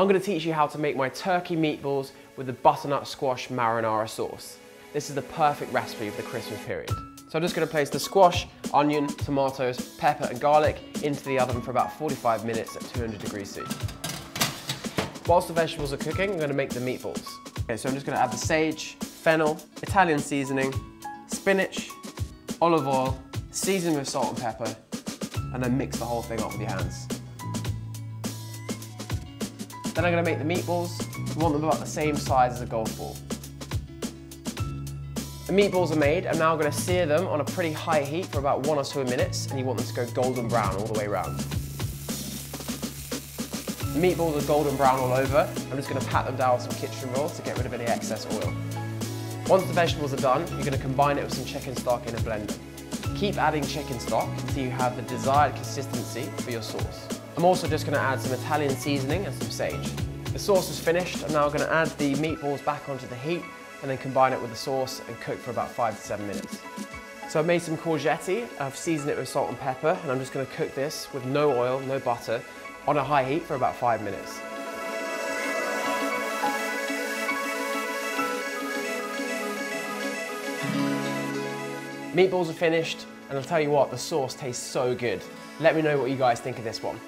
I'm gonna teach you how to make my turkey meatballs with the butternut squash marinara sauce. This is the perfect recipe for the Christmas period. So I'm just gonna place the squash, onion, tomatoes, pepper and garlic into the oven for about 45 minutes at 200 degrees C. Whilst the vegetables are cooking, I'm gonna make the meatballs. Okay, so I'm just gonna add the sage, fennel, Italian seasoning, spinach, olive oil, season with salt and pepper, and then mix the whole thing up with your hands. Then I'm gonna make the meatballs. You want them about the same size as a golf ball. The meatballs are made, I'm now gonna sear them on a pretty high heat for about one or two minutes, and you want them to go golden brown all the way around. The meatballs are golden brown all over. I'm just gonna pat them down with some kitchen roll to get rid of any excess oil. Once the vegetables are done, you're gonna combine it with some chicken stock in a blender. Keep adding chicken stock until you have the desired consistency for your sauce. I'm also just gonna add some Italian seasoning and some sage. The sauce is finished. I'm now gonna add the meatballs back onto the heat and then combine it with the sauce and cook for about five to seven minutes. So I've made some courgette, I've seasoned it with salt and pepper, and I'm just gonna cook this with no oil, no butter, on a high heat for about five minutes. Meatballs are finished, and I'll tell you what, the sauce tastes so good. Let me know what you guys think of this one.